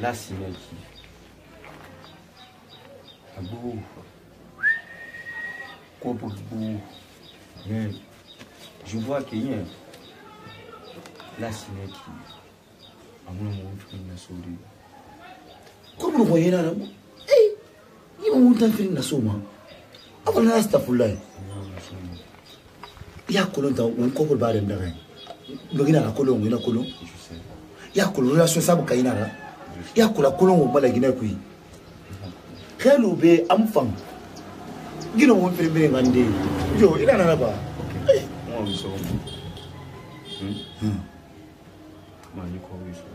la synergie abu kopo bu mais je vois que yen eh, ah, la synergie amuna mo wutu na sori kopo ko yena na eh yi mo wutan fin na soma abala na astaghfirullah ya kolon ta on kopo ba dem da ngai ngina na kolon ngina kolon ya kolon relation sabu kainara ya kula kulon wo bala gina kuyi kalu be amfan gina wo fere mere ngande yo ina na ba okay mo mi so hmm ma hmm. ni ko wi so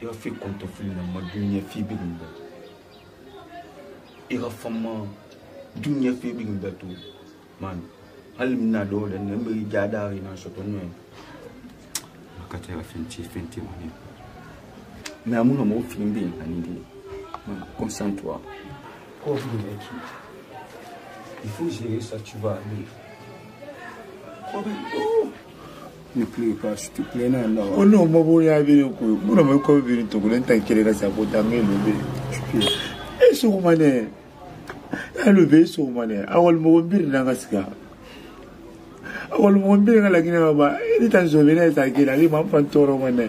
ya fi konto fili na ma dunya fi bi ngba ira fama dunya fi bi ngba to man hali mina do da ne mbi jada ri na so to ne makata ya fenti fenti mani mɛ amu na mɔgɔ fini bɛ yen ani de concentre-toi pauvre oh, mec il faut gérer ça tu vas aller oh, ne pleure pas s'il te plaît na na o n'o ma bɔ y'a biri ko ye mun na ma kɔ biri togo ne ta kɛlɛ ka sa ko ta min lo biri e sɔgɔma nɛ y'a lo bɛ e sɔgɔma nɛ a wali mɔgɔ n biri n'an ka sigi a wali mɔgɔ n biri ka laginɛ ma ba e ni ta nsɔn bɛ ne ta kɛlɛ ale ma n fa tɔɔrɔ ma nɛ.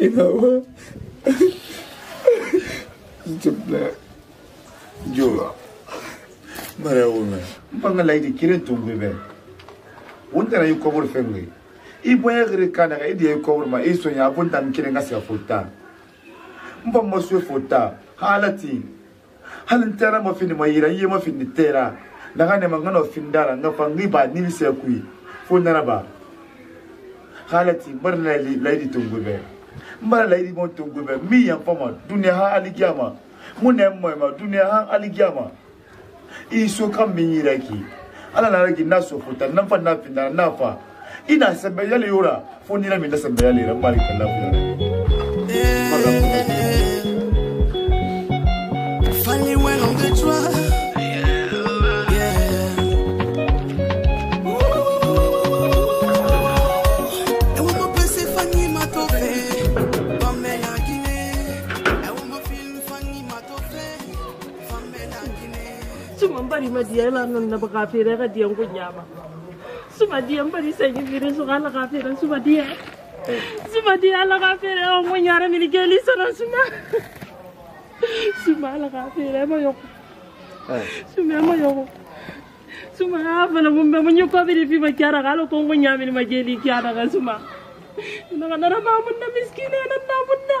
inawa jibla jola mara wona banga laidi kiren tumbe be wonta na yukobor fengi i boya gre kana ga idi yukobor ma i sonya abunda mkire ngasi ya futa mba moswe futa halati halin tera mafini mayira yi mafini tera daga ne mangano findara nga fangi ba nilise kui fo nana ba halati mbar layidi tongobe mbar layidi mon tongobe mi yan fama duniya ha aligiyama mun ne moy ma duniya ha aligiyama i so kan min yira ki ala na ragi na so fota nan fa na fi na na fa ina sabbe yale yora fo ni na mi da sabbe yale ran bari kallahu sumbari madiyela nonna bakafira ka diyan kunyama sumadiyan bari sanyi mire su kala dia suma dia la kafira o mo nyara mini geli sana suma suma la kafira mo yoko suma ma yoko suma afana mumbe mo nyoko biri fi ma kyara kala ko mo nyamini ma geli kyara ka suma nana nana ma munna miskina nana munna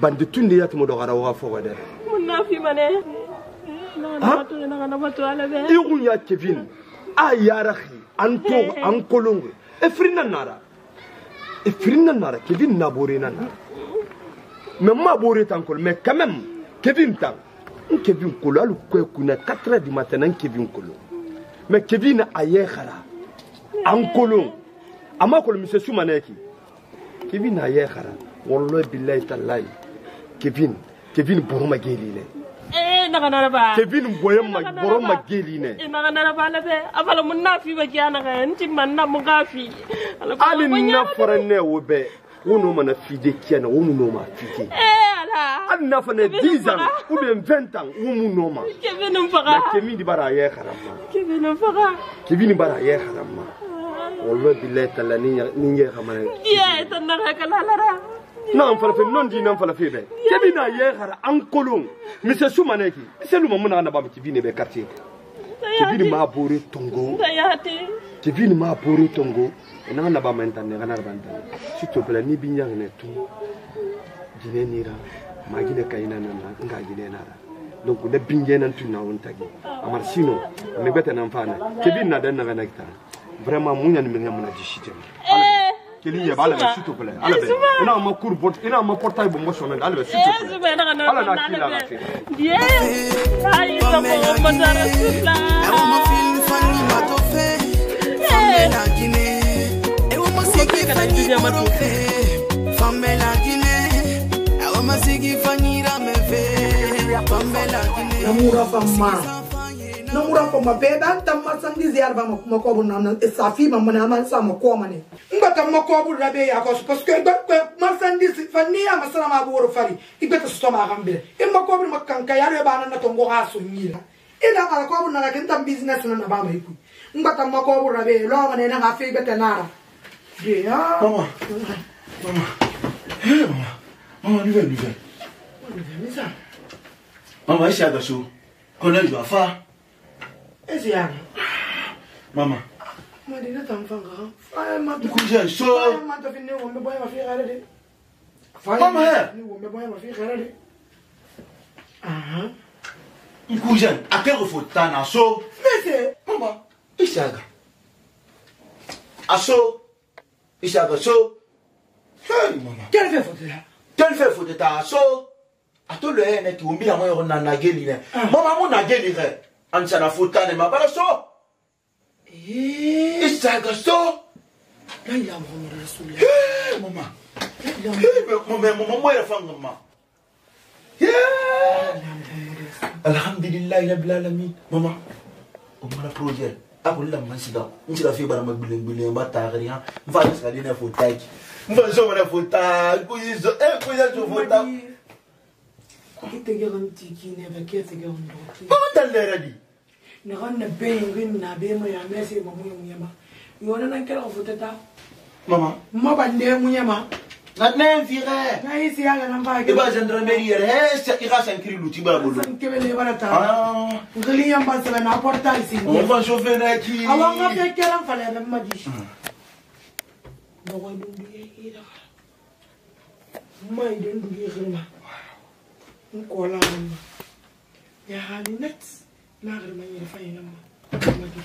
banditun de yatimo dogara woga fogode munafimane i kun y'a kevin a yarahi an togo an kolongo e firina nara e firina nara kevin naborena nara mais ma bore tan kolo mais quand même kevin tan n kevin kolo hali koye kuna 4 heures du matin n kevin kolo mais kevin a ye xara an kolon a ma kolo monsieur sumaneki kevin a ye xara wallahi billahi tallahi kevin kevin boro eh, ma geli eh, ne kevin boye boro ma geli ne hali na fɔra ne wo bɛɛ wo n'o mana fide kiya na wo mu n'o ma fide hali eh, n'a fana dix ans ou bien vingt ans wo mu n'o ma kevin bara a ye harama kevin bara a ye harama wallahi billahi tala ni ɲɛ kamana diya ye tan naka kala lara nan falafe non di nan falafe be kebi na ye hara an kolon mise sumane ki ise luma muna na bam kivine be quartier kivine ma bore tongo kivine ma bore tongo ena na bam entane kana bam entane s'il te plaît ni binya ne tu jine nira magine kayina nan nga jine nara donc ne binge nan tu na on tagi amar sino me beta nan fana kivine na dan na kana kita vraiment munya ni me ngamna jishite ala eh, kelen ɲɛ b'a la ala i ma kuru bɔ i ma portail ala to ala n'a k'i la ka se. ayi sago masara sila. fani ma to fɛ fan bɛ na jinɛ fani fani ma nangura ko ma be ban tam ma sang di ziar ba ma ma ko safi ma ma ma sa ma ko ma ne ngba tam ma ko bu na be fari ibe to sto ma gambe e ma ko bu ma kan ka yare ba na to ngo business na na ba ma iku ngba tam ma ko bu na be lo mama mama hey mama mama ni ve ni ve mama isha da so ko na ju afa eziani mama madina tamfanga matukuja so matafin ne wombe boya mafi gare de mama he eh! ne wombe boya mafi gare de aha nkuja akero fotana so mese mama isaga aso isaga so hey mama quel fait fotela quel fait foteta so atolo ene ki wombi yango yoko na nageli ne mama mo nageli re ansana futane mabala so eh. isaga so eh, mama eh, mama moyere fanga ma alhamdulillahi rabbil alamin mama o mara projet abolila mansiga n sira fi bara ma gbilen gbilen ba taagiri han n fa sira dina fo taki n fa so mana fo ta kuyi so e kuyi so fo ta kutegeantikinebeketgeondokutalleradi neganna beyingin nabemo yamesema muyemunyema yona nankelaga futata mama mabande munyema ngatnen fixe nayisiyaganambaiba gendarmerie yere ixa sankiri luti barabolonkebelebarata ngeliyamba sebena portal sinfa chauffeuraki awanga fekkelan falebe madi nogoy dunduye iraxa mayden dugi xirma n kɔla a ma yahani net na gari ma yɛrɛ fa yɛrɛ ma magi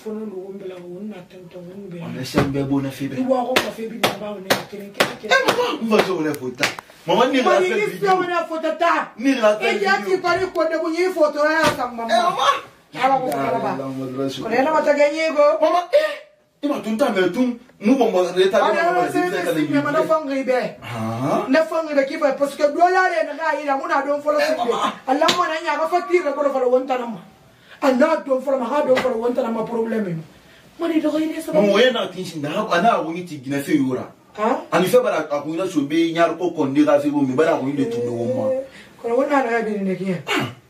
fɔlɔ do ko n bɛla ko n na tɛn tɛn ko n bɛ. ɔnɛ sɛn bɛɛ b'o na f'i bɛ. i b'a ko ka f'i bi na n b'a wele ka kelen kelen kelen. ɛ eh, mama n faso wɛrɛ fo ta. mama ni ka fɛn bi di. mama ni fɛn wɛrɛ fo ta. ni ka fɛn bi di. i jɛ ti pari ko de ko n y'i fɔ tɔɔrɔ y'a san mama. ɛ mama. ala ko kalaba. kɔlɔlɔ ma tɛ kɛ n ye ko. mama ee. ima e tun ta mɛ e tun mu bɔnbɔ ne ta ne ah, ah, ah, ma ne fɔ n bɛ ne fɔ n bɛ k'i fɛ parce que dɔ la de ne k'a yira mun n'a don fɔlɔ fɛn bɛɛ a lamɔ na ɲɛ a ka fɔ k'i yɛrɛ kɔrɔ fɔlɔ wo n tana ma a n'a don fɔlɔ ma a k'a don fɔlɔ wo n tana ma problème ma ni dɔgɔ ɲini sɔrɔ. mɔgɔ ye n'a tin sin da a n'a ko ni ti ginɛ se yora. ani fɛn b'a la a kun yɛrɛ so bɛ ɲari ko kɔni de ka se ko min b'a la a kun ye de tun bɛ o ma. kɔrɔ ko n'a nana bɛ nin de kɛ.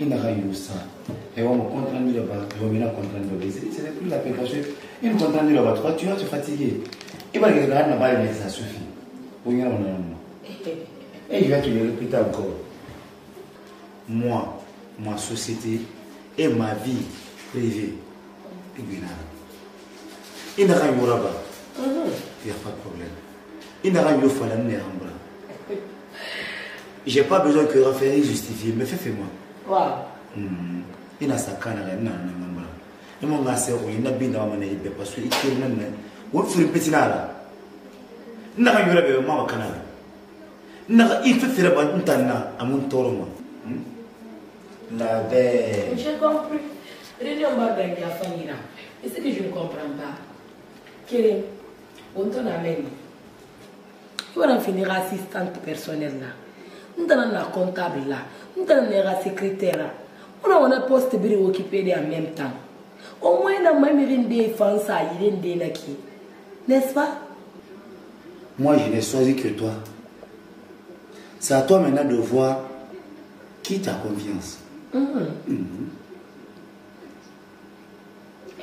il kayusa de c'est plus la paix parce une le de tu vas te fatiguer et que ça suffit on y on a et il va te le répéter encore moi ma société et ma vie privée il n'y mm-hmm. a pas de problème Je n'ai j'ai pas besoin que Raphaël justifier. mais fais moi waaw hmm. i na sa kana la i na na ngamba la i mo nga se o ina binda wa mana i be parce que i kiri na na o firi peti na la na ka yura be ma ba kana la na ka i fe fere ba ntan na amun toro ma hmm? la be j'ai compris réunion ba ben ya famille na est-ce que je ne comprends pas kiri on ton amène tu vas en finir assistante personnelle là Nous avons un comptable Nous avons un secrétaire, on on un un poste biri occupé en même temps au moins na y a même une défense à de n'est-ce pas moi je n'ai choisi que toi c'est à toi maintenant de voir qui t'a confiance hum. mhm.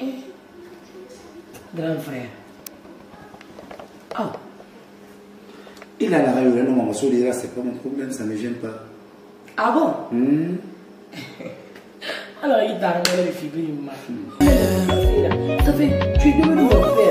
eh, grand frère oh il a la règle, non, mon il là, c'est pas mon problème, ça ne me gêne pas. Ah bon hmm. Alors il t'a regardé les figurines, ma Ça fait, tu es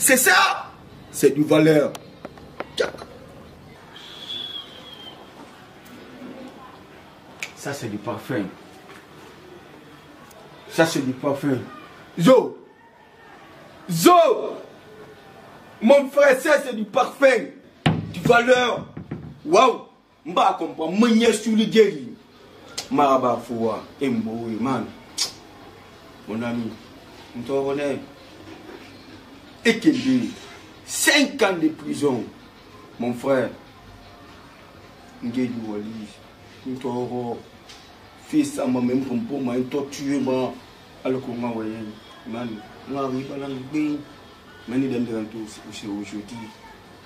C'est ça. C'est du valeur. Ça, c'est du parfum. Ça, c'est du parfum. Zo. Zo. Mon frère, ça, c'est du parfum. Du valeur. Waouh. Mba comprendre. Mwenye sur le guéri. Maraba Foua. Mboui, man. Mon ami. On te Ekebe, 5 ans de prison. Mon frère, Ngedi Wali, Ntoro, fils à moi même pour moi, torturé, moi, alors qu'on m'a envoyé, man, moi, oui, pas l'anglais, mais il est aujourd'hui,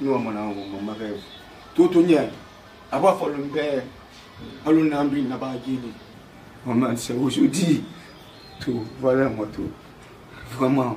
nous, on a mon rêve. Tout au nien, avoir fallu me faire, alors on a envie de baguer. Maman, c'est aujourd'hui, tout, voilà moi tout, vraiment.